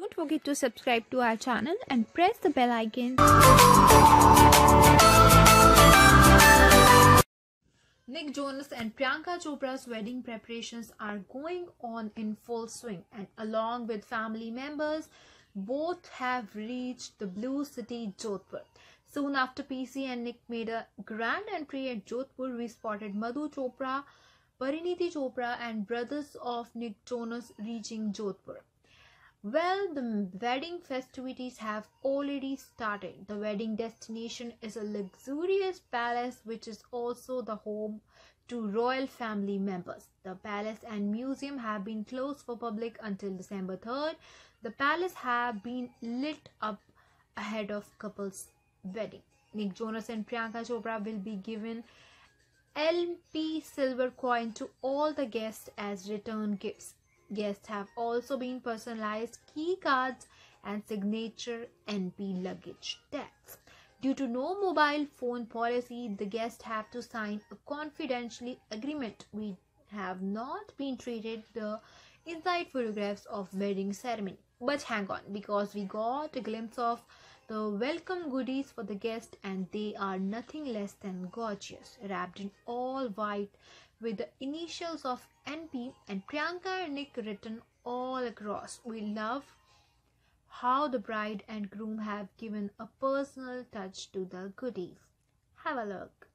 Don't forget to subscribe to our channel and press the bell icon. Nick Jonas and Priyanka Chopra's wedding preparations are going on in full swing, and along with family members, both have reached the Blue City Jodhpur. Soon after PC and Nick made a grand entry at Jodhpur, we spotted Madhu Chopra, Parineeti Chopra, and brothers of Nick Jonas reaching Jodhpur. Well, the wedding festivities have already started. The wedding destination is a luxurious palace which is also the home to royal family members. The palace and museum have been closed for public until December 3rd. The palace have been lit up ahead of couple's wedding. Nick Jonas and Priyanka Chopra will be given LP silver coin to all the guests as return gifts. Guests have also been personalized key cards and signature NP luggage tags. Due to no mobile phone policy, the guests have to sign a confidentially agreement. We have not been treated the inside photographs of wedding ceremony. But hang on, because we got a glimpse of the welcome goodies for the guests, and they are nothing less than gorgeous, wrapped in all white with the initials of NP and Priyanka and Nick written all across. We love how the bride and groom have given a personal touch to the goodies. Have a look.